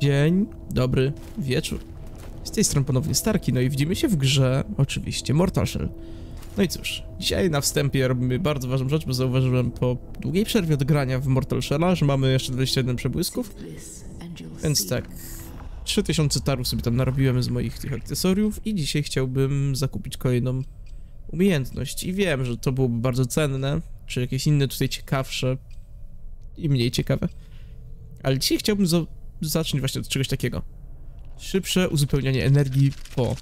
Dzień dobry wieczór. Z tej strony ponownie Starki, no i widzimy się w grze, oczywiście, Mortal Shell. No i cóż, dzisiaj na wstępie robimy bardzo ważną rzecz, bo zauważyłem po długiej przerwie od grania w Mortal Shella, że mamy jeszcze 21 przebłysków, więc tak, 3000 tarów sobie tam narobiłem z moich tych akcesoriów i dzisiaj chciałbym zakupić kolejną umiejętność i wiem, że to byłoby bardzo cenne, czy jakieś inne tutaj ciekawsze i mniej ciekawe, ale dzisiaj chciałbym zacząć właśnie od czegoś takiego. Szybsze uzupełnianie energii po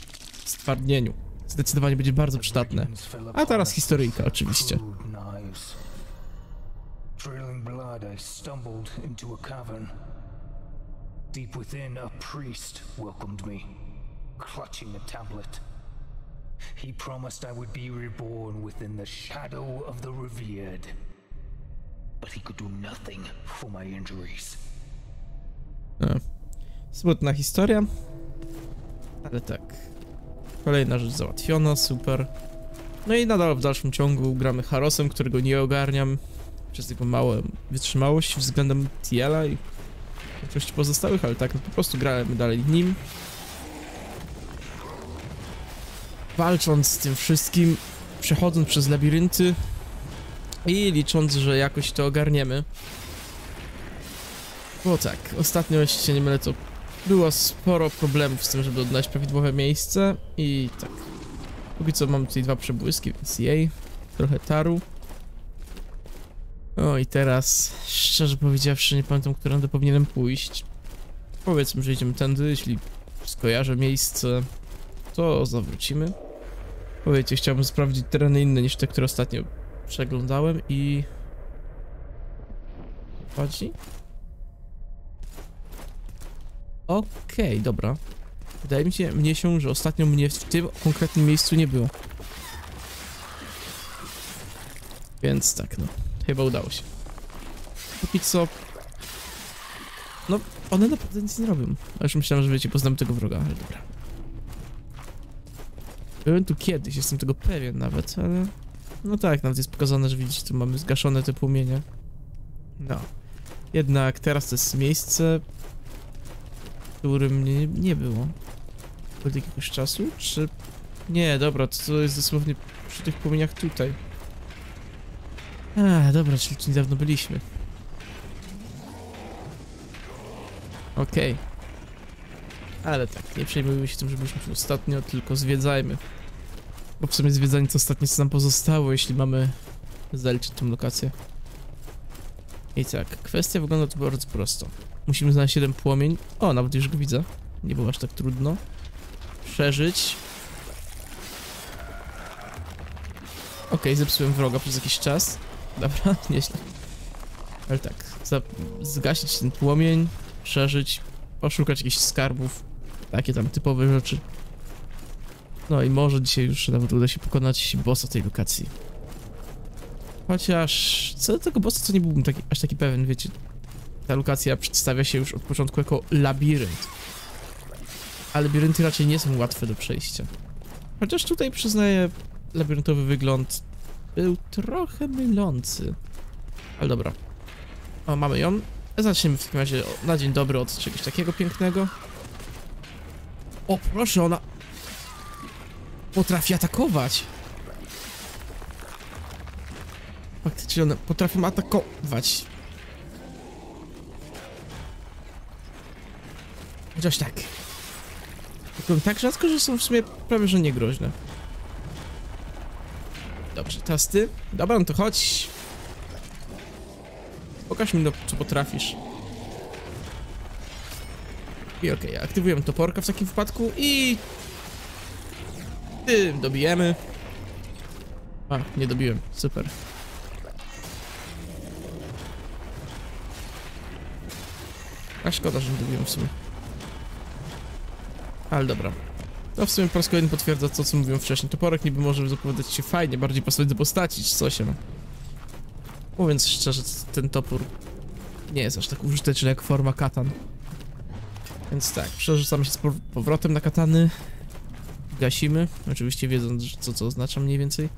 stwardnieniu. Zdecydowanie będzie bardzo przydatne. A teraz historyjka oczywiście. Trailing blood, I stumbled into a cavern. Deep within, a priest welcomed me, clutching a tablet. He promised I would be reborn within the shadow of the revered. But he could do nothing for my injuries. No. Smutna historia. Ale tak. Kolejna rzecz załatwiona, super. No i nadal w dalszym ciągu gramy Harosem, którego nie ogarniam przez jego małą wytrzymałość względem Tiela i większości pozostałych, ale tak, no po prostu gramy dalej nim. Walcząc z tym wszystkim, przechodząc przez labirynty i licząc, że jakoś to ogarniemy. Bo tak, ostatnio, jeśli się nie mylę, to było sporo problemów z tym, żeby odnaleźć prawidłowe miejsce i tak. Póki co mamy tutaj dwa przebłyski, więc jej, trochę taru. O i teraz, szczerze powiedziawszy, nie pamiętam, którędy powinienem pójść. Powiedzmy, że idziemy tędy, jeśli skojarzę miejsce, to zawrócimy. Powiedzcie, chciałbym sprawdzić tereny inne niż te, które ostatnio przeglądałem i... Chodzi? Okej, dobra. Wydaje mi się, mnie się, że ostatnio mnie w tym konkretnym miejscu nie było. Więc tak, no. Chyba udało się. Póki co... No, one naprawdę nic nie robią. A już myślałem, że wiecie, poznamy tego wroga, ale dobra. Byłem tu kiedyś, jestem tego pewien nawet, ale... No tak, nawet jest pokazane, że widzicie, tu mamy zgaszone te płomienie. No. Jednak teraz to jest miejsce, którym mnie nie było. Od jakiegoś czasu, czy... Nie, dobra, to, to jest dosłownie przy tych płomieniach tutaj. A, dobra, czyli tu niedawno byliśmy. Okej. Ale tak, nie przejmujmy się tym, że byliśmy ostatnio, tylko zwiedzajmy. Bo w sumie zwiedzanie to ostatnie co nam pozostało, jeśli mamy zaliczyć tą lokację. I tak, kwestia wygląda tu bardzo prosto. Musimy znaleźć jeden płomień. O, nawet już go widzę. Nie było aż tak trudno. Przeżyć. Okej, zepsułem wroga przez jakiś czas. Dobra, nieźle. Ale tak, zgasić ten płomień, przeżyć, poszukać jakichś skarbów. Takie tam typowe rzeczy. No i może dzisiaj już nawet uda się pokonać bossa tej lokacji. Chociaż co do tego bossa, to nie byłbym taki, aż taki pewien, wiecie. Ta lokacja przedstawia się już od początku jako labirynt. A labirynty raczej nie są łatwe do przejścia. Chociaż tutaj przyznaję, labiryntowy wygląd był trochę mylący. Ale dobra. O, mamy ją. Zaczniemy w takim razie na dzień dobry od czegoś takiego pięknego. O, proszę, ona potrafi atakować. Faktycznie one potrafią atakować. Chociaż tak. Tak rzadko, że są w sumie prawie, że niegroźne. Dobrze, teraz ty. Dobra, no to chodź. Pokaż mi, no, co potrafisz. I okej, okay, aktywujemy toporka w takim wypadku i... Tym dobijemy. A, nie dobiłem, super. A szkoda, że nie dobiłem w sumie. Ale dobra. To w sumie po raz kolejny potwierdza to, co mówiłem wcześniej. Toporek niby może zapowiadać się fajnie, bardziej pasować do postaci, czy coś tam. Mówiąc szczerze, ten topór nie jest aż tak użyteczny jak forma katan. Więc tak, przerzucamy się z powrotem na katany. Gasimy, oczywiście wiedząc, co co oznacza mniej więcej.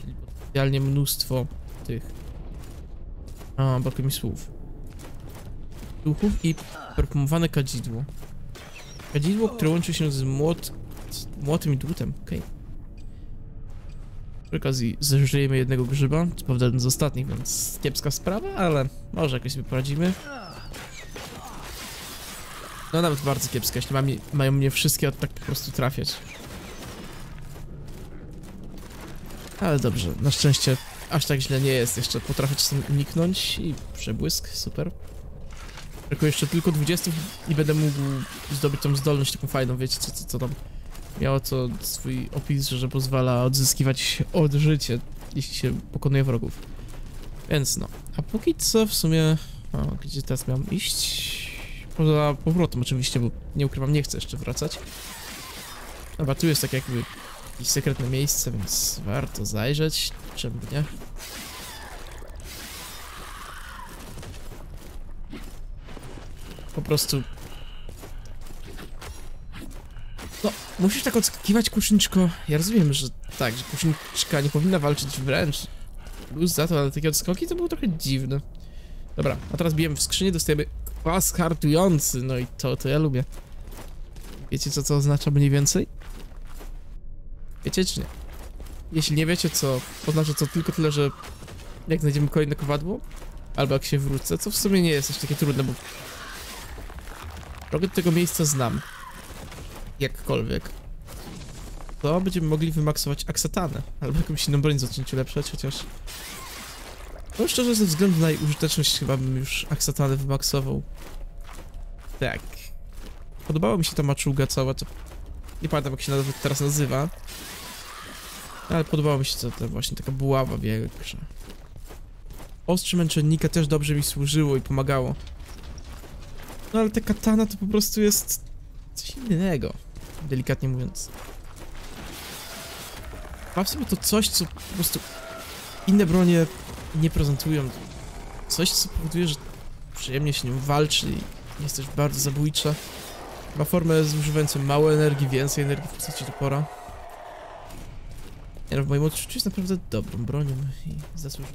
Czyli potencjalnie mnóstwo tych... A, brakuje mi słów. Duchów i perfumowane kadzidło. Kadzidło, które łączy się z młot... z młotem i dłutem, okej. Przy okazji zeżyjemy jednego grzyba, co prawda jeden z ostatnich, więc kiepska sprawa, ale może jakoś sobie poradzimy. No nawet bardzo kiepska, jeśli mają mnie wszystkie tak po prostu trafiać. Ale dobrze, na szczęście aż tak źle nie jest, jeszcze potrafię czasem uniknąć i przebłysk, super. Tylko jeszcze tylko 20 i będę mógł zdobyć tą zdolność taką fajną, wiecie co, co, co tam miało to swój opis, że, pozwala odzyskiwać odżycie, jeśli się pokonuje wrogów. Więc no, a póki co w sumie, o, gdzie teraz miałem iść? Poza powrotem oczywiście, bo nie ukrywam, nie chcę jeszcze wracać. Dobra, tu jest tak jakby jakieś sekretne miejsce, więc warto zajrzeć, czemu nie? Po prostu... No, musisz tak odskakiwać, kuszniczko. Ja rozumiem, że tak, że kuszniczka nie powinna walczyć wręcz. Plus za to, ale takie odskoki to było trochę dziwne. Dobra, a teraz bijemy w skrzynię, dostajemy kwas hartujący, no i to, to ja lubię. Wiecie co to oznacza mniej więcej? Wiecie czy nie? Jeśli nie wiecie co, oznacza to tylko tyle, że jak znajdziemy kolejne kowadło, albo jak się wrócę, co w sumie nie jest aż takie trudne, bo drogę tego miejsca znam. Jakkolwiek. To będziemy mogli wymaksować aksatanę, albo jakąś inną broń zacząć ulepszać, chociaż... No szczerze, ze względu na jej użyteczność chyba bym już aksatanę wymaksował. Tak. Podobała mi się ta maczuga cała, to... Nie pamiętam jak się nawet teraz nazywa. Ale podobało mi się to, to właśnie taka buława większa. Ostrze męczennika też dobrze mi służyło i pomagało. No ale ta katana to po prostu jest coś innego, delikatnie mówiąc. Ma w sobie to coś, co po prostu inne bronie nie prezentują. Coś, co powoduje, że przyjemnie się nią walczy i jest też bardzo zabójcza. Ma formę zużywającą mało energii, więcej energii w postaci topora. Ja w moim odczuciu jest naprawdę dobrą bronią i zasłużył.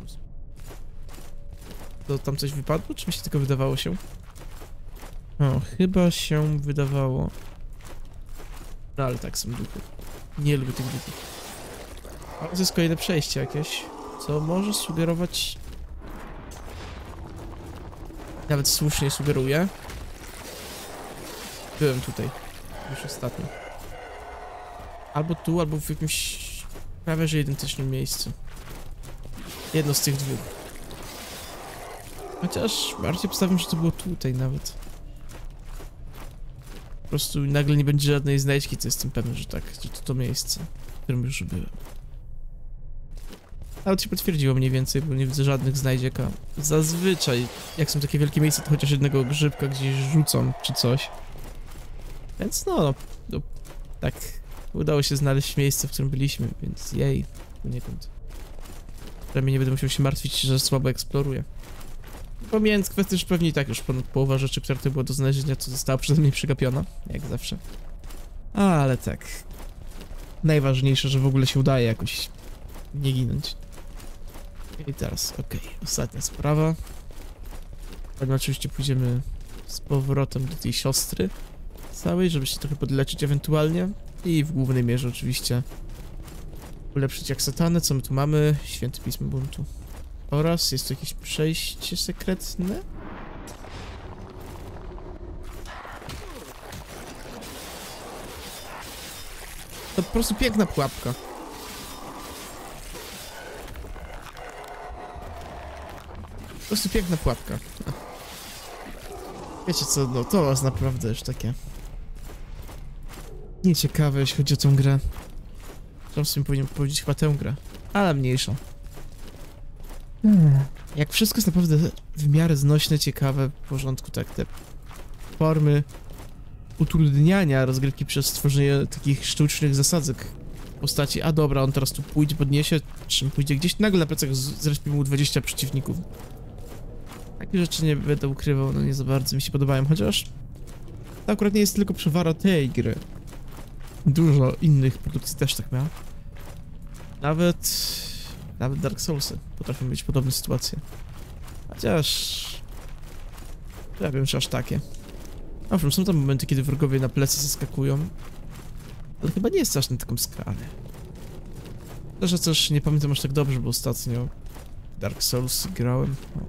To tam coś wypadło, czy mi się tylko wydawało się? O, chyba się wydawało. No ale tak, są duchy. Nie lubię tych duchów. Ale jest kolejne przejście jakieś, co może sugerować... Nawet słusznie sugeruje. Byłem tutaj. Już ostatnio. Albo tu, albo w jakimś prawie że identycznym miejscu. Jedno z tych dwóch. Chociaż bardziej postawiam, że to było tutaj nawet. Po prostu nagle nie będzie żadnej znajdźki, to jestem pewny, że tak, że to to miejsce, w którym już byłem. Ale to się potwierdziło mniej więcej, bo nie widzę żadnych znajdziek, a zazwyczaj, jak są takie wielkie miejsca, to chociaż jednego grzybka gdzieś rzucą, czy coś. Więc no, no, no tak, udało się znaleźć miejsce, w którym byliśmy, więc jej, poniekąd. Przynajmniej nie będę musiał się martwić, że słabo eksploruję. Pomijając kwestię, że pewnie i tak już ponad połowa rzeczy, która tu była do znalezienia, to została przeze mnie przegapiona, jak zawsze. Ale tak. Najważniejsze, że w ogóle się udaje jakoś nie ginąć. I teraz, okej, okay. ostatnia sprawa. Potem oczywiście pójdziemy z powrotem do tej siostry całej, żeby się trochę podleczyć ewentualnie. I w głównej mierze oczywiście ulepszyć jak satanę. Co my tu mamy? Święty Pismo Buntu. Oraz jest tu jakieś przejście sekretne? To po prostu piękna pułapka. Po prostu piękna pułapka. Wiecie co, no to jest naprawdę już takie... Nieciekawe, jeśli chodzi o tę grę. Tam w sumie powinien powiedzieć chyba tę grę, ale mniejszą. Jak wszystko jest naprawdę w miarę znośne, ciekawe, w porządku, tak, te formy utrudniania rozgrywki przez stworzenie takich sztucznych zasadzek w postaci, a dobra, on teraz tu pójdzie, podniesie, czym pójdzie gdzieś, nagle na plecach zrespił mu 20 przeciwników. Takie rzeczy nie będę ukrywał, no nie za bardzo mi się podobają, chociaż to akurat nie jest tylko przewara tej gry. Dużo innych produkcji też tak miała. Nawet... Nawet Dark Soulsy potrafią mieć podobne sytuacje. Chociaż... Ja wiem, czy aż takie. Owszem, są tam momenty, kiedy wrogowie na plecy zaskakują. Ale chyba nie jest aż na taką skalę. Też też nie pamiętam aż tak dobrze, bo ostatnio Dark Souls grałem. O.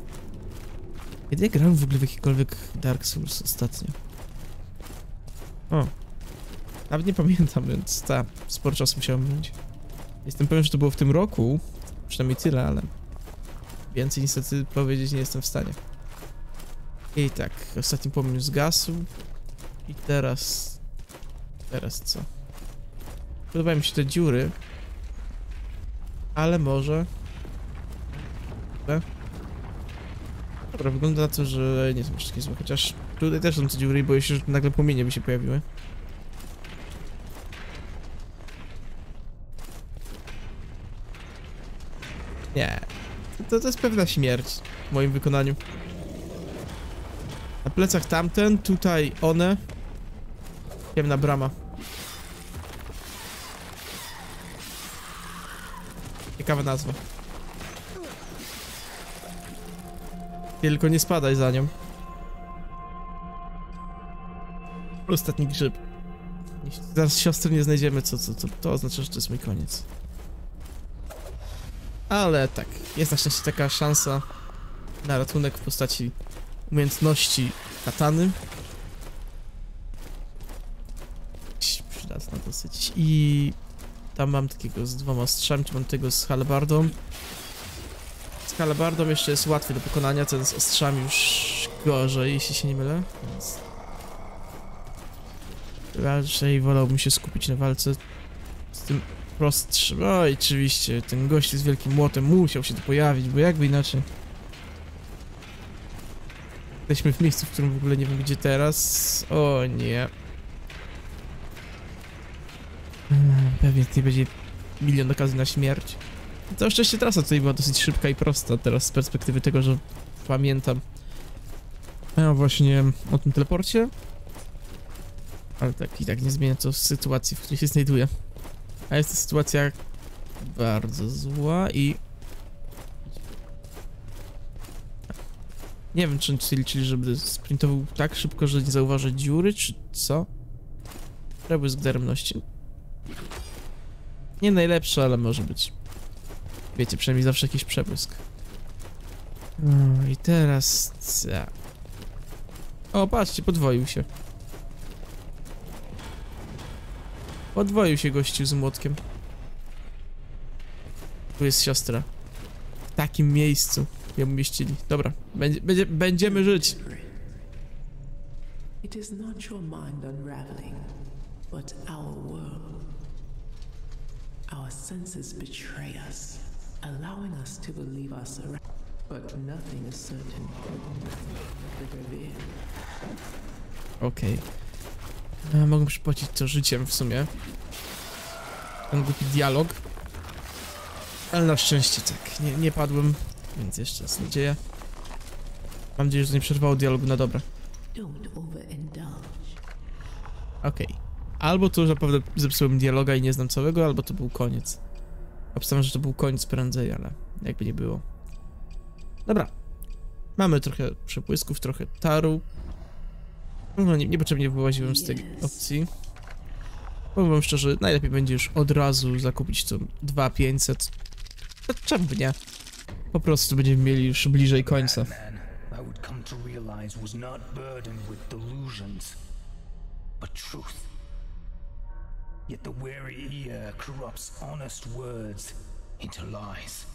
Kiedy ja grałem w ogóle w jakikolwiek Dark Souls ostatnio? O. Nawet nie pamiętam, więc ta, sporo czasu musiałem mieć. Jestem pewien, że to było w tym roku, przynajmniej tyle, ale więcej niestety powiedzieć nie jestem w stanie. I tak, ostatni płomień zgasł. I teraz... Teraz co? Podobają mi się te dziury. Ale może... Dobra. Wygląda na to, że nie są takie złe, chociaż tutaj też są te dziury i boję się, że nagle płomienie by się pojawiły. Nie. To, to jest pewna śmierć w moim wykonaniu. Na plecach tamten, tutaj one. Ciemna brama. Ciekawa nazwa. Tylko nie spadaj za nią. Ostatni grzyb. Jeśli zaraz siostry nie znajdziemy, co, co, co, to oznacza, że to jest mój koniec. Ale tak, jest na szczęście taka szansa na ratunek w postaci umiejętności katany. Przydatna dosyć. I tam mam takiego z dwoma ostrzami, tu mam tego z halabardą. Z halabardą jeszcze jest łatwy do pokonania, ten z ostrzami już gorzej, jeśli się nie mylę. Więc... Raczej wolałbym się skupić na walce z tym prostszym. Oj, oczywiście, ten gość z wielkim młotem musiał się tu pojawić, bo jakby inaczej. Jesteśmy w miejscu, w którym w ogóle nie wiem gdzie teraz. O nie. Hmm, Pewnie nie będzie milion okazji na śmierć. To szczęście trasa tutaj była dosyć szybka i prosta teraz z perspektywy tego, że pamiętam. A właśnie o tym teleporcie. Ale tak i tak nie zmienia to sytuacji, w której się znajduję. A jest to sytuacja bardzo zła i... Nie wiem, czy czy liczyli, żeby sprintował tak szybko, że nie zauważy dziury, czy co? Przebłysk daremności. Nie najlepszy, ale może być. Wiecie, przynajmniej zawsze jakiś przebłysk. No i teraz... co? O, patrzcie, podwoił się. Podwoił się gościu z młotkiem. Tu jest siostra. W takim miejscu ją umieścili. Dobra, będzie, będzie, będziemy żyć. It is not your mind unraveling, but our world. Our senses betray us, allowing us to believe our surroundings. But nothing is certain. Okej. Okay. Mogę przypłacić to życiem w sumie. Ten głupi dialog. Ale na szczęście tak, nie, nie padłem, więc jeszcze jest nadzieja. Mam nadzieję, że nie przerwało dialogu na dobre. Okej. Albo to, że naprawdę zepsułem dialoga i nie znam całego, albo to był koniec. Obstawiam, że to był koniec prędzej, ale jakby nie było. Dobra. Mamy trochę przepłysków, trochę taru. No, nie, niepotrzebnie wyłaziłem z tej opcji. Powiem wam szczerze, najlepiej będzie już od razu zakupić to 2500. No, Czemu by nie? Po prostu będziemy mieli już bliżej końca. Yet the wary ear corrupts honest words into lies.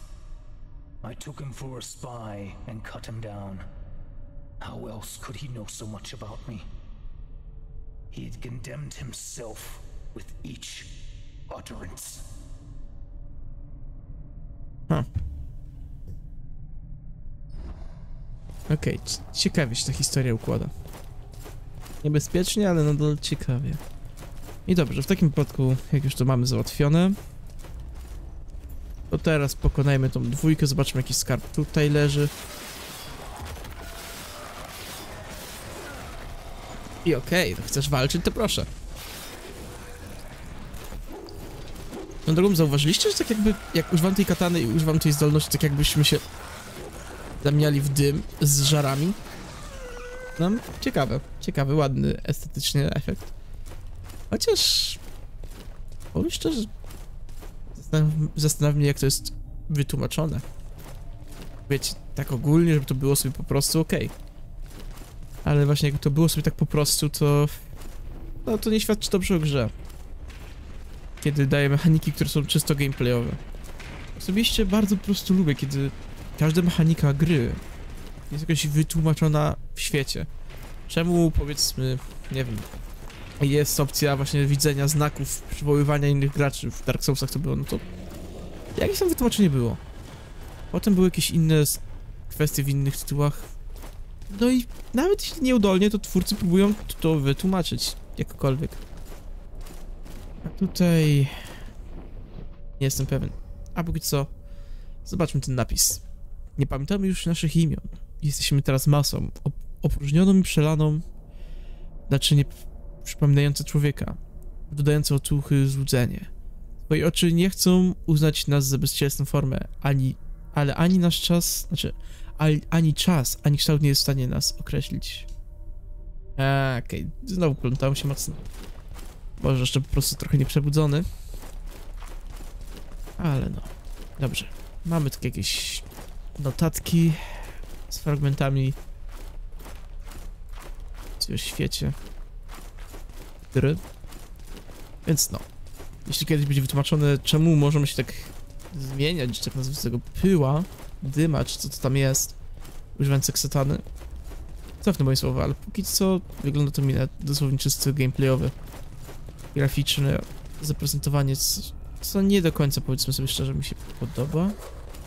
I took him for a spy and cut him down. How else could he know so much about me? He had condemned himself with each utterance. Okej, c- ciekawie się ta historia układa. Niebezpiecznie, ale nadal ciekawie. I dobrze, w takim wypadku, jak już to mamy załatwione, to teraz pokonajmy tą dwójkę, zobaczmy jaki skarb tutaj leży. I okej, to chcesz walczyć, to proszę. Na drugą zauważyliście, że tak jakby, jak używam tej katany i używam tej zdolności, tak jakbyśmy się zamieniali w dym z żarami. No, ciekawe, ciekawy, ładny estetycznie efekt. Chociaż... Powiem szczerze... Zastanawiam, zastanawiam mnie, jak to jest wytłumaczone. Wiecie, tak ogólnie, żeby to było sobie po prostu okej. Ale właśnie jakby to było sobie tak po prostu, to... No to nie świadczy dobrze o grze. Kiedy daje mechaniki, które są czysto gameplayowe. Osobiście bardzo po prostu lubię, kiedy każda mechanika gry jest jakoś wytłumaczona w świecie. Czemu powiedzmy, nie wiem, jest opcja właśnie widzenia znaków, przywoływania innych graczy w Dark Soulsach to było, no to jakieś tam wytłumaczenie było. Potem były jakieś inne kwestie w innych tytułach. No i nawet jeśli nieudolnie, to twórcy próbują to wytłumaczyć jakkolwiek. A tutaj nie jestem pewien. A póki co, zobaczmy ten napis. Nie pamiętamy już naszych imion. Jesteśmy teraz masą, op- opróżnioną i przelaną naczynie przypominające człowieka, dodające otuchy złudzenie. Twoje oczy nie chcą uznać nas za bezcielesną formę, ani, ale ani nasz czas, znaczy, ani, czas, ani kształt nie jest w stanie nas określić. Okej, znowu plątałem się mocno. Może jeszcze po prostu trochę nieprzebudzony. Ale no, dobrze. Mamy tu jakieś notatki z fragmentami o świecie gry. Więc no, jeśli kiedyś będzie wytłumaczone, czemu możemy się tak zmieniać, czy tak nazwać tego pyła, dyma, czy co to tam jest, używając seksetany, cofnę moje słowa, ale póki co wygląda to mi na dosłownie czysto gameplayowe, graficzne zaprezentowanie, co, co nie do końca, powiedzmy sobie szczerze, mi się podoba.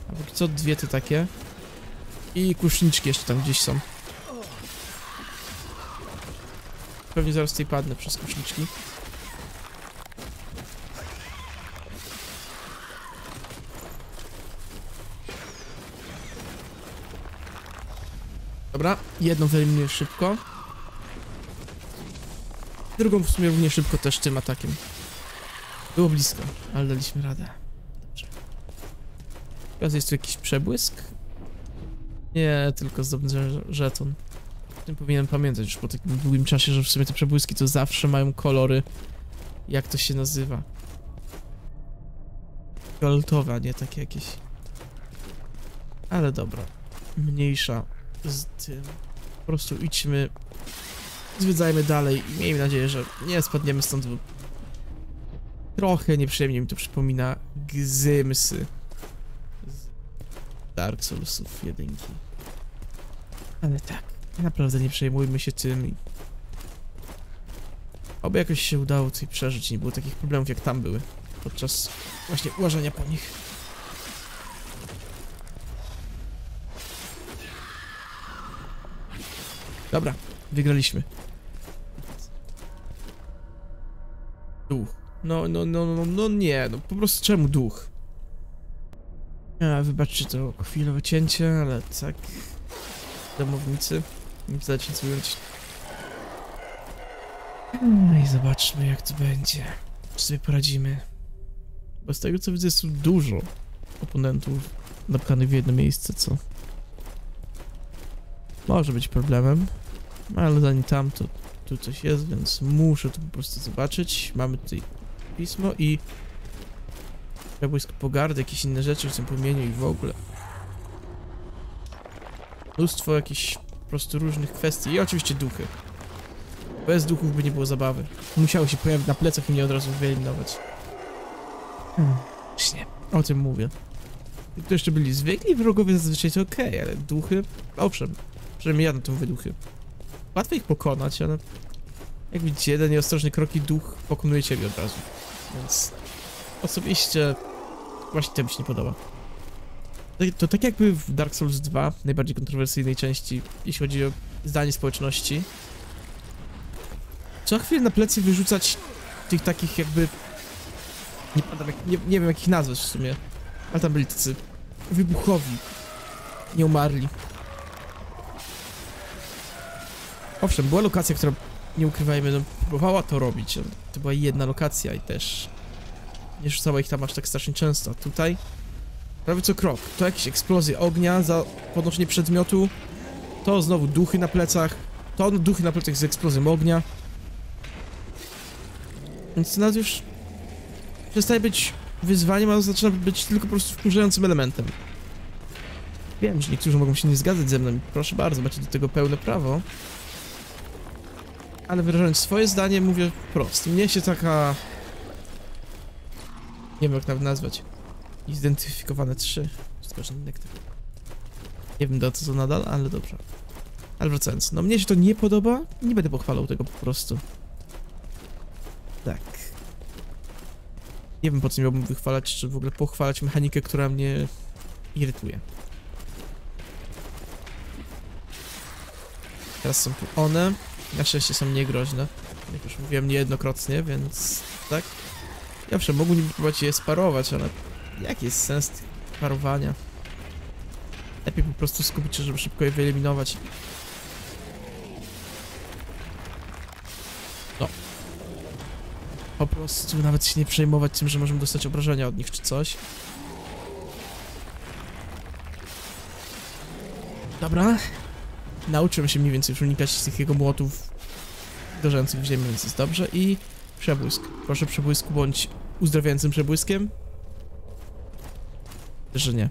A póki co dwie te takie. I kuszniczki jeszcze tam gdzieś są. Pewnie zaraz tutaj padnę przez kuszniczki. Dobra, jedną wyeliminuję szybko. Drugą w sumie równie szybko też tym atakiem. Było blisko, ale daliśmy radę. Dobrze. Teraz jest tu jakiś przebłysk? Nie, tylko zdobny że- żeton. O tym powinienem pamiętać już po takim długim czasie, że w sumie te przebłyski to zawsze mają kolory. Jak to się nazywa? Fioletowe, a nie takie jakieś. Ale dobra. Mniejsza z tym. Po prostu idźmy. Zwiedzajmy dalej i miejmy nadzieję, że nie spadniemy stąd. Trochę nieprzyjemnie mi to przypomina Gzymsy z Dark Soulsów jedynki. Ale tak, naprawdę nie przejmujmy się tym. Oby jakoś się udało tutaj przeżyć, nie było takich problemów jak tam były podczas właśnie łażenia po nich. Dobra, wygraliśmy. Duch. No, no, no, no, no nie, no po prostu czemu duch? A, wybaczcie to chwilowe cięcie, ale tak... Domownicy. Nie chcecie nic ująć. No i zobaczmy jak to będzie. Czy sobie poradzimy. Bo z tego co widzę jest tu dużo oponentów napchanych w jedno miejsce, co... Może być problemem. Ale zanim tam, to tu coś jest, więc muszę to po prostu zobaczyć. Mamy tutaj pismo i przebłysk pogardy, jakieś inne rzeczy w tym płomieniu i w ogóle. Mnóstwo jakichś po prostu różnych kwestii i oczywiście duchy. Bez duchów by nie było zabawy. Musiały się pojawić na plecach i mnie od razu wyeliminować. Hmm. Właśnie, o tym mówię. Gdyby to jeszcze byli zwykli wrogowie zazwyczaj to okej, ale duchy, owszem, przynajmniej ja na to mówię duchy. Łatwo ich pokonać, ale jak widzicie, jeden nieostrożny krok i duch pokonuje ciebie od razu. Więc osobiście właśnie to mi się nie podoba. To, tak jakby w Dark Souls 2, najbardziej kontrowersyjnej części, jeśli chodzi o zdanie społeczności, co chwilę na plecy wyrzucać tych takich jakby... Nie, nie, nie wiem jak ich nazwać w sumie, ale tam byli tacy wybuchowi, nie umarli. Owszem, była lokacja, która, nie ukrywajmy, no, próbowała to robić. To była jedna lokacja i też nie rzucała ich tam aż tak strasznie często. Tutaj prawie co krok. To jakieś eksplozje ognia za podnoszenie przedmiotu, to znowu duchy na plecach, To duchy na plecach z eksplozją ognia. Więc to nawet już przestaje być wyzwaniem, a zaczyna być tylko po prostu wkurzającym elementem. Wiem, że niektórzy mogą się nie zgadzać ze mną proszę bardzo, macie do tego pełne prawo. Ale wyrażając swoje zdanie, mówię wprost. Mnie się taka... Nie wiem jak nawet nazwać. Zidentyfikowane trzy. Nie wiem do co nadal, ale dobrze. Ale wracając, no mnie się to nie podoba, nie będę pochwalał tego po prostu. Tak. Nie wiem po co miałbym wychwalać, czy w ogóle pochwalać mechanikę, która mnie irytuje. Teraz są tu one. Na szczęście są niegroźne. Jak już mówiłem niejednokrotnie, więc tak. Ja owszem, mógłbym próbować je sparować, ale jaki jest sens parowania? Lepiej po prostu skupić się, żeby szybko je wyeliminować. No. Po prostu nawet się nie przejmować tym, że możemy dostać obrażenia od nich czy coś. Dobra. Nauczyłem się mniej więcej już unikać tych jego młotów uderzających w ziemię, więc jest dobrze. I przebłysk. Proszę przebłysku bądź uzdrawiającym przebłyskiem. Że nie.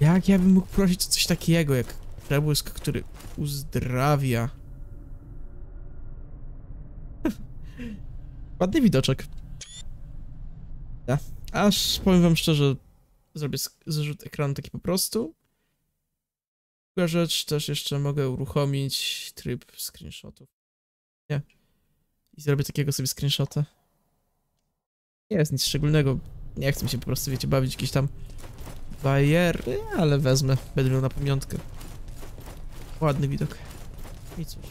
Jak ja bym mógł prosić o coś takiego, jak przebłysk, który uzdrawia? Ładny widoczek. Ja. Aż powiem wam szczerze, zrobię zrzut ekranu taki po prostu. Druga rzecz, też jeszcze mogę uruchomić tryb screenshotów. Nie. I zrobię takiego sobie screenshota. Nie jest nic szczególnego. Nie chcę mi się po prostu, wiecie, bawić jakieś tam bariery, ale wezmę. Będę miał na pamiątkę. Ładny widok. I cóż.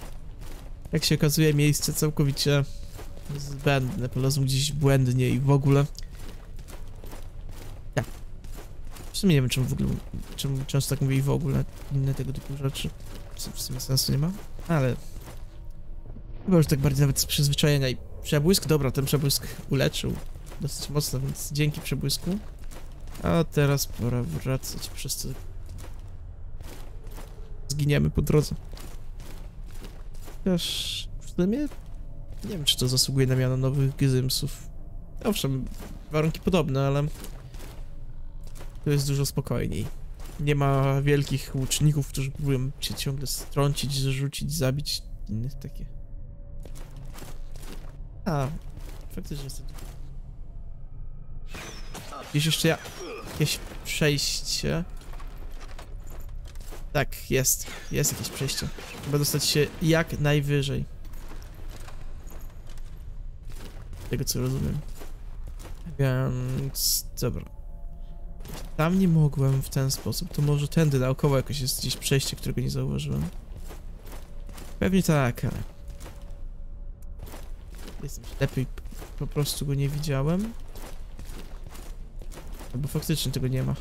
Jak się okazuje, miejsce całkowicie zbędne. Polazłem gdzieś błędnie i w ogóle. Tak. W sumie nie wiem, czemu w ogóle, czemu często tak mówię i w ogóle inne tego typu rzeczy. W sumie sensu nie ma, ale chyba już tak bardziej nawet z przyzwyczajenia i przebłysk, dobra, ten przebłysk uleczył dosyć mocno, więc dzięki przebłysku. A teraz pora wracać to zginiemy po drodze. Chociaż w sumie nie wiem, czy to zasługuje na miano nowych Gzymsów. Owszem, warunki podobne, ale to jest dużo spokojniej. Nie ma wielkich łuczników, którzy próbują cię ciągle strącić, zrzucić, zabić. Innych takie. A, faktycznie jest to... Gdzieś jeszcze ja... Jakieś przejście. Tak, jest. Jest jakieś przejście. Trzeba dostać się jak najwyżej. Tego co rozumiem. Więc... Dobra. Tam nie mogłem w ten sposób, to może tędy naokoło jakoś jest gdzieś przejście, którego nie zauważyłem. Pewnie tak, ale... Jestem lepiej, po prostu go nie widziałem. Albo faktycznie tego nie ma.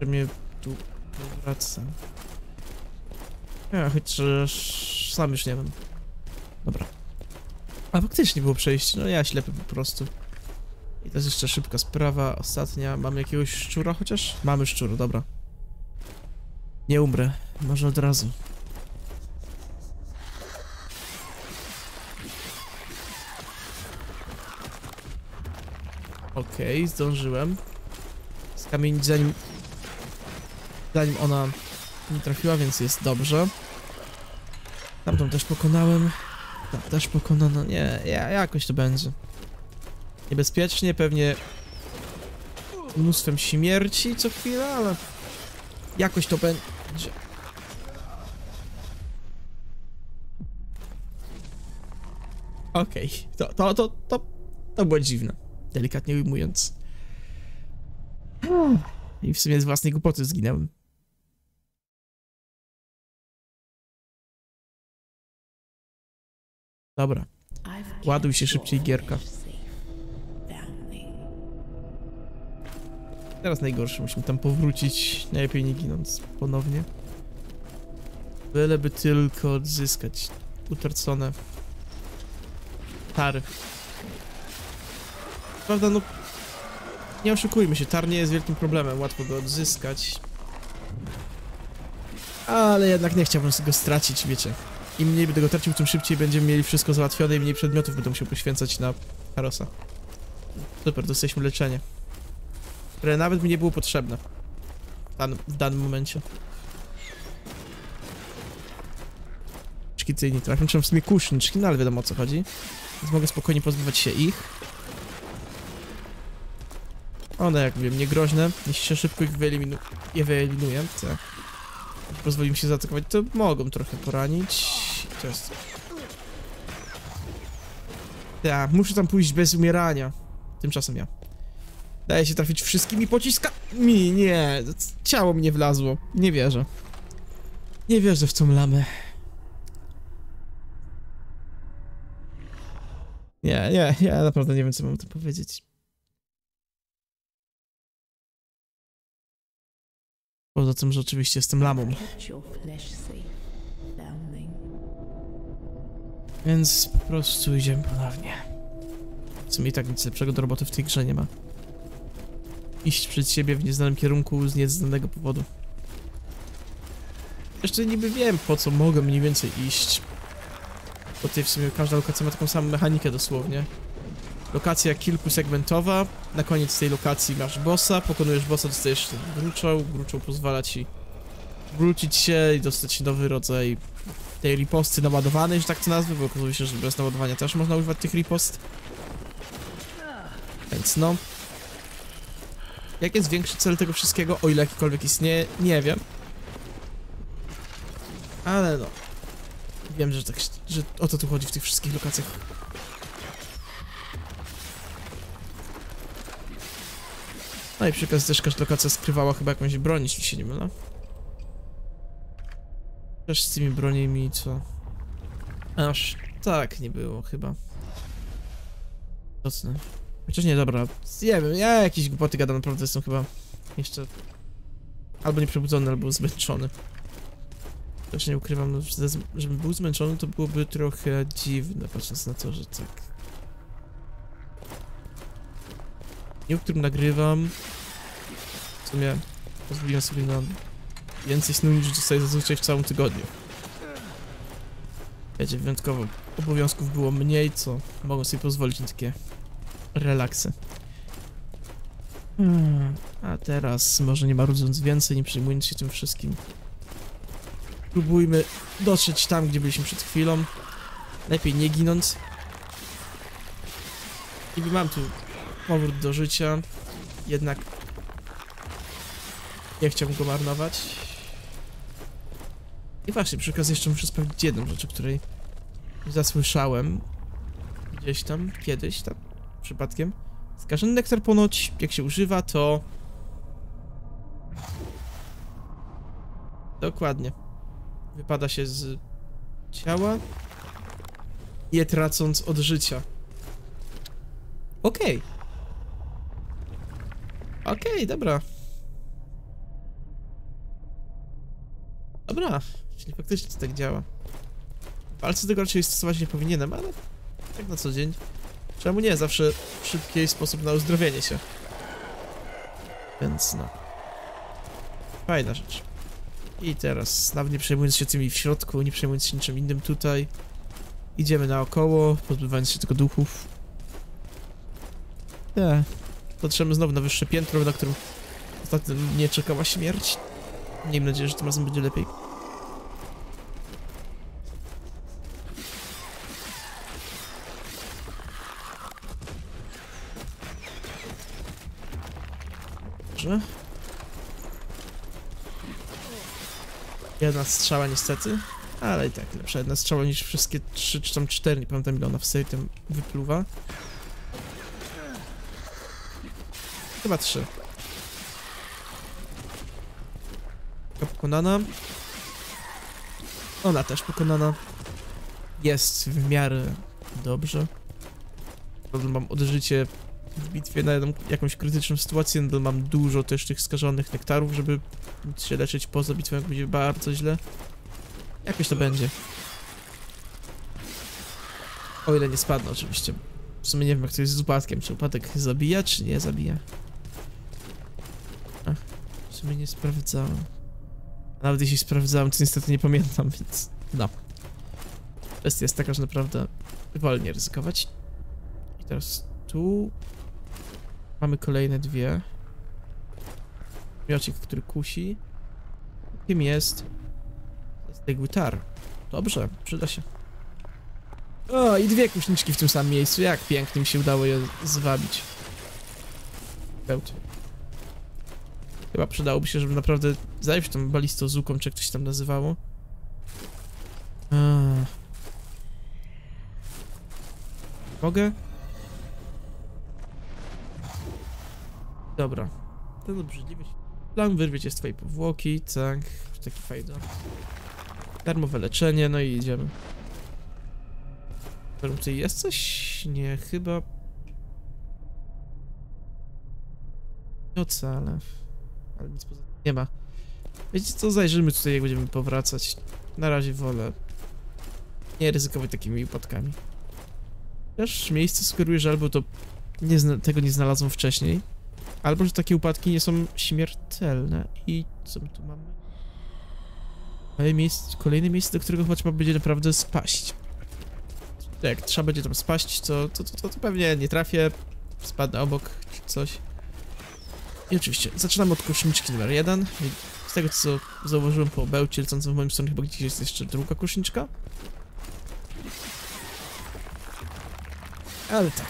Że mnie tu wracam. Ja, chociaż sam już nie wiem. Dobra. A faktycznie było przejście, no ja ślepy po prostu. I to jest jeszcze szybka sprawa, ostatnia. Mamy jakiegoś szczura chociaż? Mamy szczura, dobra. Nie umrę, może od razu. Okej, zdążyłem. Skamienić zanim... Zanim ona nie trafiła, więc jest dobrze. Tamtą też pokonałem. Ta też pokonano. Nie, ja, jakoś to będzie. Niebezpiecznie, pewnie mnóstwem śmierci co chwilę, ale jakoś to będzie. Okej, to, to, to, to, to było dziwne, delikatnie ujmując. I w sumie z własnej głupoty zginąłem. Dobra, ładuj się szybciej gierka. Teraz najgorsze, musimy tam powrócić, najlepiej nie ginąc ponownie. Byleby tylko odzyskać utracone tary. Prawda, no... Nie oszukujmy się, tar nie jest wielkim problemem, łatwo go odzyskać. Ale jednak nie chciałbym go stracić, wiecie. Im mniej będę go tracił, tym szybciej będziemy mieli wszystko załatwione i mniej przedmiotów będę musiał poświęcać na Harosa. Super, dostaliśmy leczenie. Które nawet mi nie było potrzebne. W, dan w danym momencie. Szkicy trafią, czy w sumie kuszniczki, no ale wiadomo o co chodzi. Więc mogę spokojnie pozbywać się ich. One, jak wiem, niegroźne. Jeśli się szybko ich wyeliminu je wyeliminuję, tak. Pozwoli mi się zaatakować, to mogą trochę poranić. To jest... Tak, muszę tam pójść bez umierania. Tymczasem ja. Daje się trafić wszystkimi pociskami. Nie, ciało mnie wlazło. Nie wierzę. Nie wierzę w tą lamę. Nie, nie, ja naprawdę nie wiem, co mam tu powiedzieć. Poza tym, że oczywiście jestem lamą. Więc po prostu idziemy ponownie. W sumie i tak nic lepszego do roboty w tej grze nie ma. Iść przed siebie w nieznanym kierunku z nieznanego powodu. Jeszcze niby wiem, po co mogę mniej więcej iść. Bo tutaj w sumie każda lokacja ma taką samą mechanikę dosłownie. Lokacja kilkusegmentowa. Na koniec tej lokacji masz bossa. Pokonujesz bossa, dostajesz gruczoł. Gruczoł pozwala ci wrócić się i dostać nowy rodzaj tej riposty naładowanej, że tak to nazwę, bo okazuje się, że bez naładowania też można używać tych ripost. Więc no. Jak jest większy cel tego wszystkiego, o ile jakikolwiek istnieje, nie wiem. Ale no. Wiem, że tak, że o to tu chodzi w tych wszystkich lokacjach. No i przy też każda lokacja skrywała chyba jakąś broń, jeśli się nie mylę. Też z tymi broniami, co... Aż tak nie było chyba. Mocne. Chociaż nie, dobra. Nie wiem, ja jakieś głupoty gadam, naprawdę jestem chyba jeszcze... Albo nieprzebudzony, albo zmęczony. Też nie ukrywam, no, że żebym był zmęczony, to byłoby trochę dziwne, patrząc na to, że tak... W którym nagrywam... W sumie pozwoliłem sobie na więcej snu niż dostaję zazwyczaj w całym tygodniu. Wiecie, wyjątkowo obowiązków było mniej, co mogą sobie pozwolić na takie relaksy. Hmm, a teraz, może nie marudząc więcej, nie przejmując się tym wszystkim, próbujmy dotrzeć tam, gdzie byliśmy przed chwilą. Lepiej nie ginąc. I mam tu powrót do życia, jednak nie chciałbym go marnować. I właśnie, przy okazji jeszcze muszę sprawdzić jedną rzecz, o której zasłyszałem gdzieś tam, kiedyś tam, przypadkiem. Skażony nektar ponoć, jak się używa, to... Dokładnie. Wypada się z ciała, je tracąc od życia. Okej. Okej, dobra. Dobra, czyli faktycznie to tak działa. W walce tego raczej stosować nie powinienem, ale tak na co dzień. Czemu nie? Zawsze szybki sposób na uzdrowienie się. Więc no. Fajna rzecz. I teraz, nawet nie przejmując się tymi w środku, nie przejmując się niczym innym tutaj, idziemy naokoło, pozbywając się tylko duchów. Nie. Dotrzemy znowu na wyższe piętro, na którym ostatnio nie czekała śmierć. Miejmy nadzieję, że tym razem będzie lepiej. Dobrze. Jedna strzała niestety, ale i tak lepsza jedna strzała niż wszystkie trzy czy tam cztery, nie pamiętam ile ona w serii tam wypluwa. Chyba trzy. Pokonana. Ona też pokonana. Jest w miarę dobrze. Mam odżycie w bitwie na jakąś krytyczną sytuację. Nadal mam dużo też tych skażonych nektarów, żeby się leczyć poza bitwą, jak będzie bardzo źle. Jakoś to będzie. O ile nie spadnę oczywiście. W sumie nie wiem jak to jest z upadkiem, czy upadek zabija, czy nie zabija. Ach, w sumie nie sprawdzałem. Nawet jeśli sprawdzałem, to niestety nie pamiętam, więc no. Kwestia jest taka, że naprawdę wolnie ryzykować. I teraz tu mamy kolejne dwie. Miocik, który kusi. Kim jest? Zdegły tar. Dobrze, przyda się. O, i dwie kuśniczki w tym samym miejscu. Jak pięknie mi się udało je zwabić. Bełt. Chyba przydałoby się, żeby naprawdę zająć tą balistą z łuką, czy jak to się tam nazywało. Eee. Mogę? Dobra. Ten obrzydliwy plan wyrwie cię z twojej powłoki, tak. Taki fajny. Darmowe leczenie, no i idziemy. Tutaj jest coś? Nie, chyba... Noce, ale... Ale nic poza nie ma. Wiecie co, zajrzymy tutaj, jak będziemy powracać. Na razie wolę nie ryzykować takimi upadkami. Też miejsce sugeruje, że albo to nie tego nie znalazłem wcześniej, albo że takie upadki nie są śmiertelne. I co my tu mamy? Miejsce, kolejne miejsce, do którego chyba trzeba będzie naprawdę spaść. Jak trzeba będzie tam spaść, to, to, to, to, pewnie nie trafię, spadnę obok czy coś. I oczywiście, zaczynamy od koszniczki numer jeden. Z tego co zauważyłem po bełcie lecącym w moim stronę, chyba gdzieś jest jeszcze druga koszniczka. Ale tak.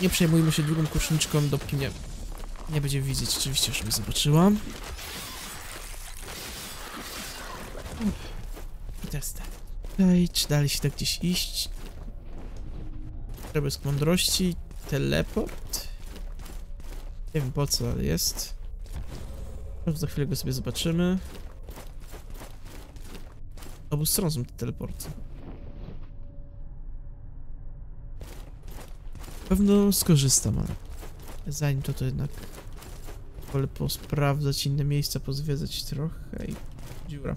Nie przejmujmy się drugą koszniczką, dopóki nie, nie będzie widzieć. Oczywiście już mnie zobaczyłam. I teraz tak. Czy dalej się tak gdzieś iść? Trebłysk mądrości, teleport. Nie wiem po co, ale jest. Za chwilę go sobie zobaczymy. Obu stron są te teleporty. Pewno skorzystam, ale zanim to to jednak wolę posprawdzać inne miejsca, pozwiedzać trochę i dziura.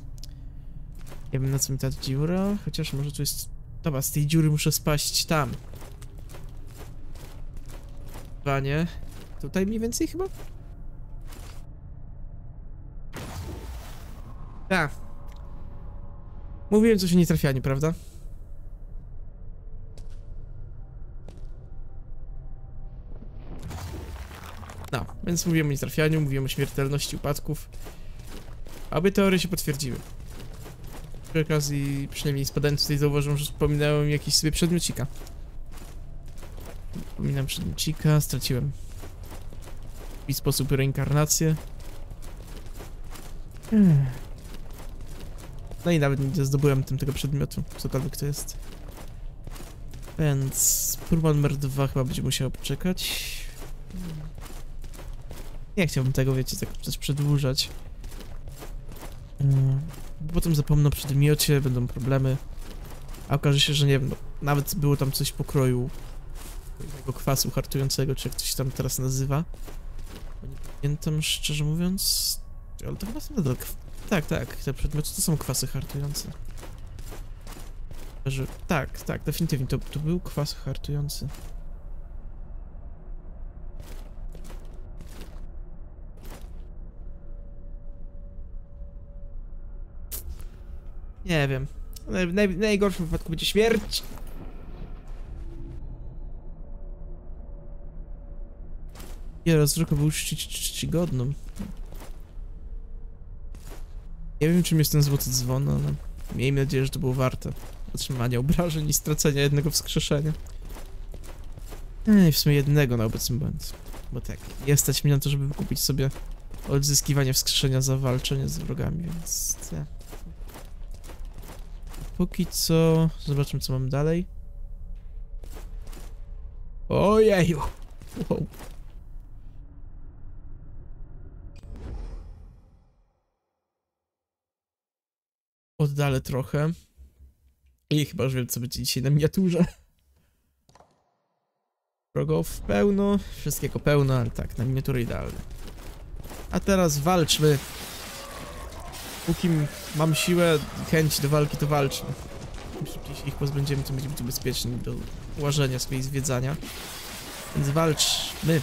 Nie wiem na co mi ta dziura, chociaż może tu jest... Dobra, z tej dziury muszę spaść tam. Panie, tutaj mniej więcej chyba? Tak. Mówiłem coś o nietrafianiu, prawda? No, więc mówiłem o nietrafianiu, mówiłem o śmiertelności upadków. Aby teorie się potwierdziły. Przy okazji, przynajmniej spadając tutaj zauważyłem, że wspominałem jakiś sobie przedmiocika. Wspominam przedmiocika, straciłem w jakiś sposób reinkarnację. No i nawet nie zdobyłem tym tego przedmiotu, cokolwiek to jest. Więc próba numer dwa chyba będzie musiała poczekać. Nie chciałbym tego, wiecie, tak też przedłużać. Mm, potem zapomnę o przedmiocie, będą problemy. A okaże się, że nie wiem, no, nawet było tam coś po kroju tego kwasu hartującego, czy jak to się tam teraz nazywa. Nie pamiętam, szczerze mówiąc. Ale to chyba są nadal. Tak, tak, te przedmioty to są kwasy hartujące. Że, tak, tak, definitywnie, to, to był kwas hartujący. Nie wiem. Naj, naj, najgorszym wypadku będzie śmierć. Ja rozrucha był czci, czcigodną. Nie wiem, czym jest ten złoty dzwon, ale miejmy nadzieję, że to było warte otrzymania obrażeń i stracenia jednego wskrzeszenia. Ej, w sumie jednego na obecny moment. Bo tak, nie stać mi na to, żeby wykupić sobie odzyskiwanie wskrzeszenia za walczenie z wrogami, więc... te. Póki co... Zobaczmy, co mam dalej. Ojeju! Wow. Oddalę trochę. I chyba już wiem, co będzie dzisiaj na miniaturze. Wrogów pełno, wszystkiego pełno, ale tak, na miniaturę idealnie. A teraz walczmy. Póki mam siłę chęć do walki, to walczmy. Im szybciej się ich pozbędziemy, tym będziemy tu bezpieczni do łażenia sobie i zwiedzania. Więc walczmy.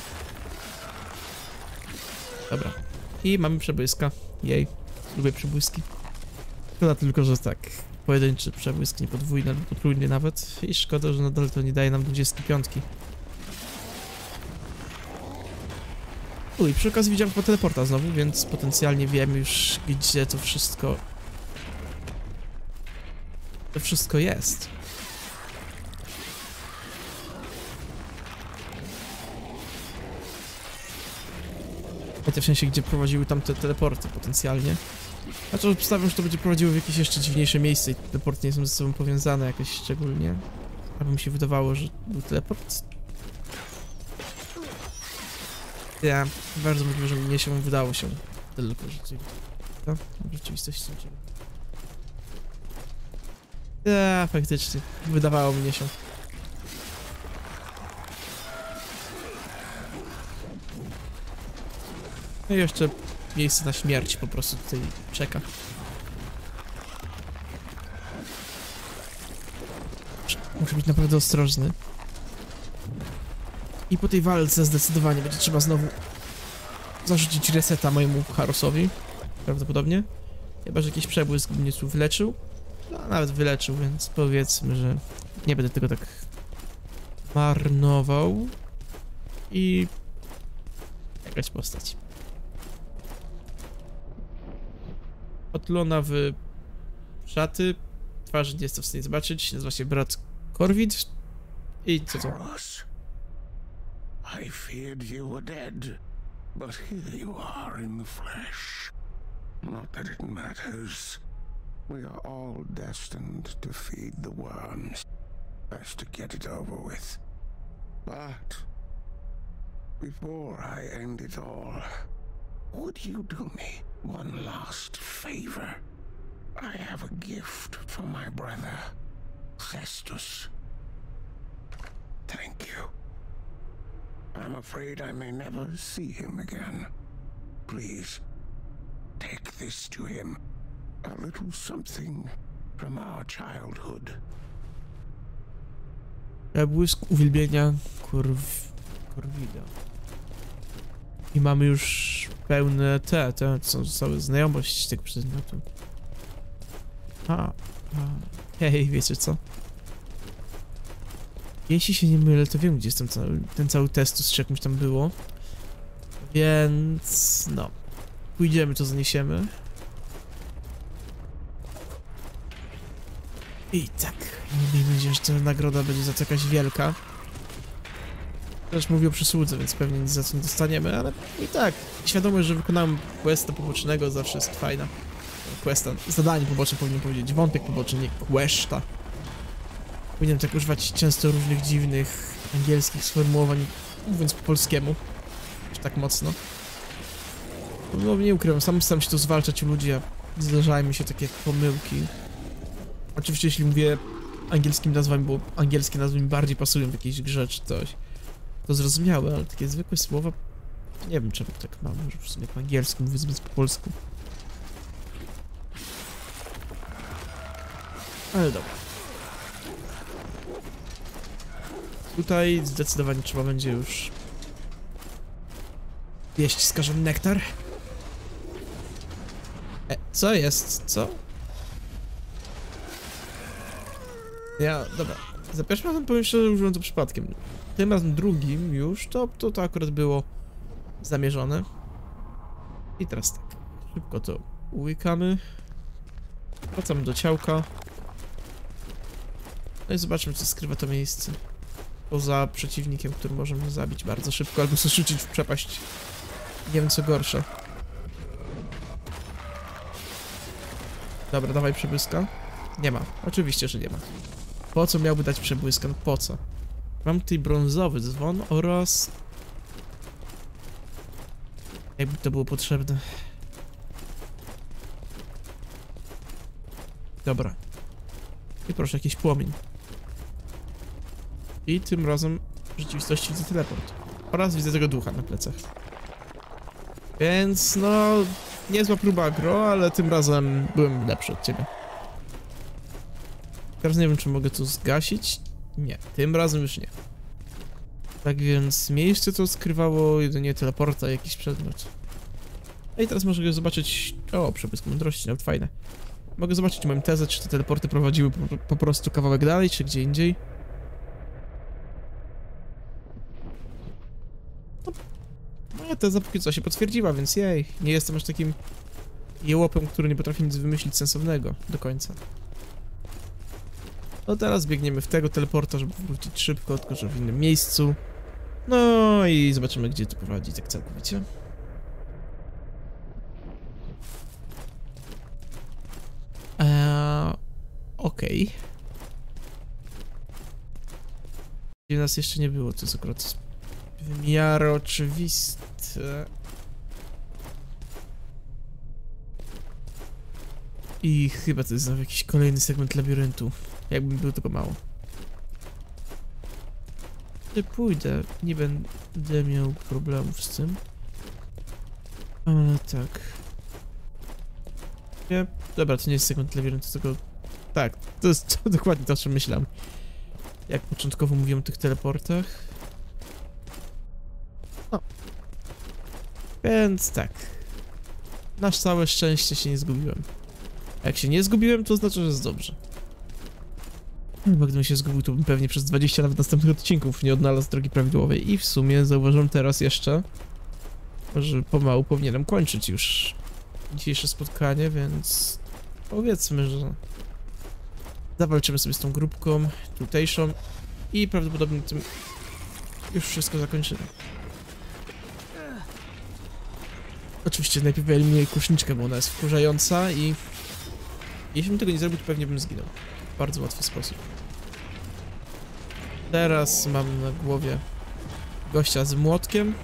Dobra. I mamy przebłyska. Jej. Lubię przebłyski. Szkoda tylko, że tak, pojedynczy przebłysk, nie podwójny albo potrójny nawet. I szkoda, że nadal to nie daje nam 25. Uj, przy okazji widziałem chyba teleporta znowu, więc potencjalnie wiem już, gdzie to wszystko... To wszystko jest. W sensie, gdzie prowadziły tam te teleporty potencjalnie. Znaczy, obstawiam, że to będzie prowadziło w jakieś jeszcze dziwniejsze miejsce i te teleporty nie są ze sobą powiązane jakoś szczególnie. Aby mi się wydawało, że był teleport. Ja, bardzo możliwe, że mnie się wydało się tylko rzeczywiście. W rzeczywistości. Ja, faktycznie. Wydawało mi się. No i jeszcze miejsce na śmierć po prostu tutaj czeka. Muszę być naprawdę ostrożny. I po tej walce zdecydowanie będzie trzeba znowu zarzucić reseta mojemu Harosowi. Prawdopodobnie. Chyba, że jakiś przebłysk mnie tu wyleczył. No, nawet wyleczył, więc powiedzmy, że nie będę tego tak marnował. I jakaś postać. Otlona w szaty. Twarzy nie jestem w stanie zobaczyć. Nazywa się brat Korwid. I co to? I feared you were dead, but here you are in the flesh. Not that it matters. We are all destined to feed the worms. Best to get it over with. But before I end it all, would you do me one last favor? I have a gift for my brother, Cestus. Thank you. I'm afraid I may never see him again. Please, take this to him. A little something from our childhood. Błysk uwielbienia kurw... Korwida. I mamy już pełne te, te są całe znajomość tego przedmiotu. A, a, hej, wiecie co? Jeśli się nie mylę, to wiem, gdzie jest ten cały, ten cały testus, czy jakimś tam było. Więc, no. Pójdziemy, to zaniesiemy. I tak, miejmy nadzieję, że ta nagroda będzie za to jakaś wielka. Też mówię o przysłudze, więc pewnie nic za co nie dostaniemy, ale i tak, świadomość, że wykonałem questa pobocznego zawsze jest fajna. Questa, zadanie poboczne powinien powiedzieć, wątek poboczny, nie questa. Powinienem tak używać często różnych dziwnych angielskich sformułowań, mówiąc po polskiemu. Aż tak mocno. No nie ukrywam, sam staram się to zwalczać u ludzi, a zdarzają mi się takie pomyłki. Oczywiście jeśli mówię angielskim nazwami, bo angielskie nazwy mi bardziej pasują w jakiejś grze czy coś. To zrozumiałe, ale takie zwykłe słowa... Nie wiem czemu tak mam, że w sumie po angielsku mówię zbyt po polsku. Ale dobra. Tutaj zdecydowanie trzeba będzie już jeść skażony nektar. E, co jest? Co? Ja, dobra. Za pierwszym razem powiem szczerze, że użyłem to przypadkiem. Tym razem drugim już, to, to, to akurat było zamierzone. I teraz tak. Szybko to łykamy. Wracamy do ciałka. No i zobaczmy, co skrywa to miejsce. Poza przeciwnikiem, który możemy zabić bardzo szybko, albo zrzucić w przepaść. Nie wiem, co gorsze. Dobra, dawaj przebłyska. Nie ma. Oczywiście, że nie ma. Po co miałby dać przebłyska? No po co? Mam tutaj brązowy dzwon oraz... Jakby to było potrzebne. Dobra. I proszę, jakiś płomień. I tym razem w rzeczywistości widzę teleport. Oraz widzę tego ducha na plecach. Więc no... Niezła próba gro, ale tym razem byłem lepszy od ciebie. Teraz nie wiem, czy mogę to zgasić. Nie, tym razem już nie. Tak więc miejsce to skrywało jedynie teleporta, jakiś przedmiot. No i teraz mogę zobaczyć... O, przepysk mądrości, nawet fajne. Mogę zobaczyć moją tezę, czy te teleporty prowadziły po, po prostu kawałek dalej, czy gdzie indziej. No, moja póki co się potwierdziła, więc jej, nie jestem aż takim jełopem, który nie potrafi nic wymyślić sensownego do końca. No teraz biegniemy w tego teleporta, żeby wrócić szybko, tylko że w innym miejscu. No i zobaczymy, gdzie to prowadzi tak całkowicie. Eee, Okej. Gdzie nas jeszcze nie było, to jest akurat w miarę oczywiste. I chyba to jest znowu jakiś kolejny segment labiryntu. Jakbym był tylko mało. Gdy pójdę, nie będę miał problemów z tym. Ale tak. Nie, dobra, to nie jest segment labiryntu, tylko... Tak, to jest to, dokładnie to, o czym myślałem. Jak początkowo mówiłem o tych teleportach. Więc tak. Na całe szczęście się nie zgubiłem. A jak się nie zgubiłem, to znaczy, że jest dobrze. Bo gdybym się zgubił, to bym pewnie przez 20 nawet następnych odcinków nie odnalazł drogi prawidłowej. I w sumie zauważyłem teraz jeszcze, że pomału powinienem kończyć już dzisiejsze spotkanie, więc powiedzmy, że zawalczymy sobie z tą grupką tutejszą i prawdopodobnie tym już wszystko zakończymy. Oczywiście najpierw wyeliminuję kuszniczkę, bo ona jest wkurzająca i jeśli bym tego nie zrobił, to pewnie bym zginął. W bardzo łatwy sposób. Teraz mam na głowie gościa z młotkiem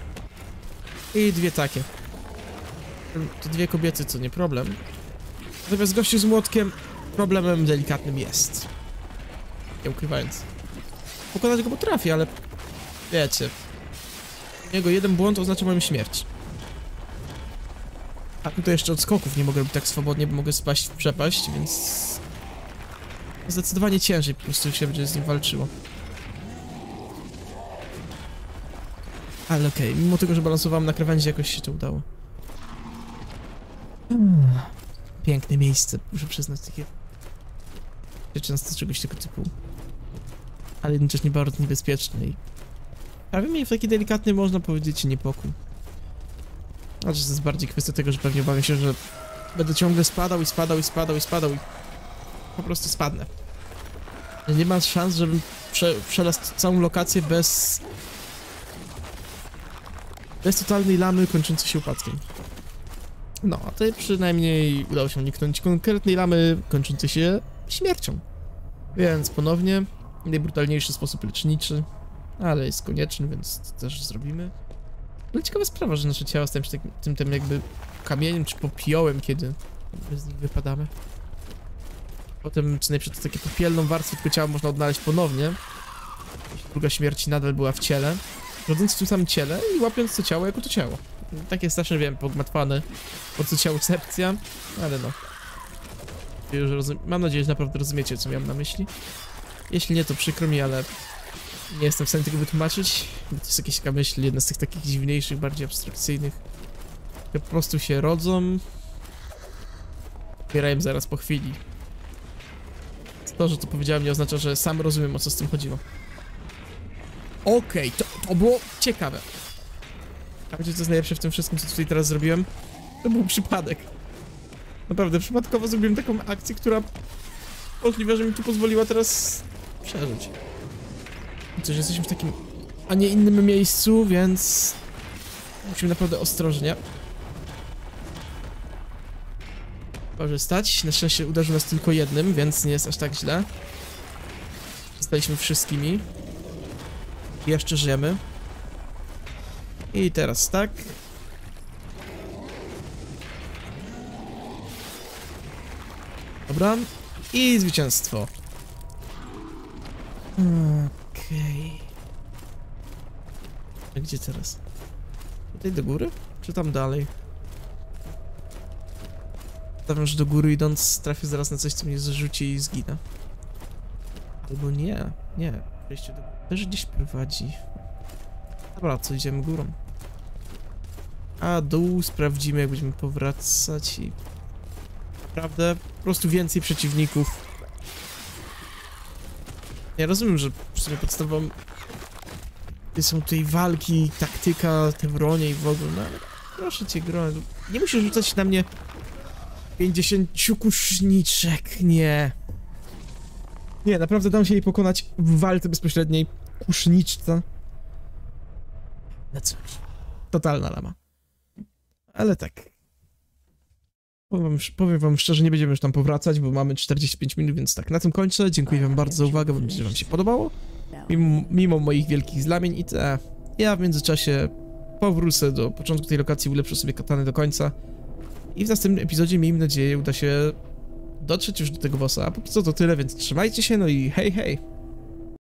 i dwie takie. Te dwie kobiety to nie problem. Natomiast gościu z młotkiem problemem delikatnym jest. Nie ukrywając. Pokonać go potrafię, ale wiecie. Jego jeden błąd oznacza moją śmierć. A tutaj jeszcze od skoków nie mogę robić tak swobodnie, bo mogę spaść w przepaść, więc... Zdecydowanie ciężej po prostu się będzie z nim walczyło. Ale okej, mimo tego, że balansowałem na krawędzi, jakoś się to udało. Piękne miejsce, muszę przyznać, takie... Często czegoś tego typu. Ale jednocześnie bardzo niebezpieczne i... Prawie mnie w taki delikatny, można powiedzieć, niepokój. Znaczy, to jest bardziej kwestia tego, że pewnie obawiam się, że będę ciągle spadał i spadał i spadał i spadał i po prostu spadnę. Nie ma szans, żebym prze, przelazł całą lokację bez... bez totalnej lamy kończącej się upadkiem. No, a tutaj przynajmniej udało się uniknąć konkretnej lamy kończącej się śmiercią. Więc ponownie, najbrutalniejszy sposób leczniczy, ale jest konieczny, więc to też zrobimy. No ciekawa sprawa, że nasze ciała stają się takim, tym, tym jakby kamieniem czy popiołem, kiedy z nich wypadamy. Potem co najpierw takie popielną warstwę tylko ciała można odnaleźć ponownie. Druga śmierci nadal była w ciele. Rodząc w tym samym ciele i łapiąc to ciało jako to ciało. Takie strasznie, wiem, pogmatwane. Po co ciałocepcja, ale no. Już rozum- Mam nadzieję, że naprawdę rozumiecie, co miałem na myśli. Jeśli nie, to przykro mi, ale nie jestem w stanie tego wytłumaczyć. To jest jakaś taka myśl, jedna z tych takich dziwniejszych, bardziej abstrakcyjnych. Które po prostu się rodzą. Umierają zaraz po chwili. To, że to powiedziałem, nie oznacza, że sam rozumiem, o co z tym chodziło. Okej, to, to było ciekawe. A wiecie, co jest najlepsze w tym wszystkim, co tutaj teraz zrobiłem? To był przypadek. Naprawdę, przypadkowo zrobiłem taką akcję, która możliwe, że mi tu pozwoliła teraz przeżyć. Coś, jesteśmy w takim, a nie innym miejscu, więc musimy naprawdę ostrożnie korzystać. Na szczęście uderzył nas tylko jednym, więc nie jest aż tak źle. Zostaliśmy wszystkimi. Jeszcze żyjemy. I teraz tak. Dobra. I zwycięstwo. Okej. A Gdzie teraz? Tutaj do góry? Czy tam dalej? Stawiam, że do góry idąc trafię zaraz na coś, co mnie zrzuci i zginę. Albo nie, nie. Przejście do góry też gdzieś prowadzi. Dobra, co idziemy górą. A dół sprawdzimy, jak będziemy powracać i... Prawda? Po prostu więcej przeciwników. Ja rozumiem, że w sumie podstawową... Są tutaj walki, taktyka, te bronie i w ogóle, no ale proszę cię, gro, nie musisz rzucać na mnie 50 kuszniczek, nie. Nie, naprawdę dam się jej pokonać w walce bezpośredniej. Kuszniczce. No cóż, totalna lama. Ale tak. Powiem, wam- powiem wam szczerze, nie będziemy już tam powracać, bo mamy 45 minut, więc tak, na tym kończę. Dziękuję wam bardzo za uwagę, mam nadzieję, że wam się podobało. Mimo, mimo moich wielkich zlamień i te. Ja w międzyczasie powrócę do początku tej lokacji, ulepszę sobie katany do końca. I w następnym epizodzie, miejmy nadzieję, uda się dotrzeć już do tego bossa. A póki co to tyle, więc trzymajcie się, no i hej, hej!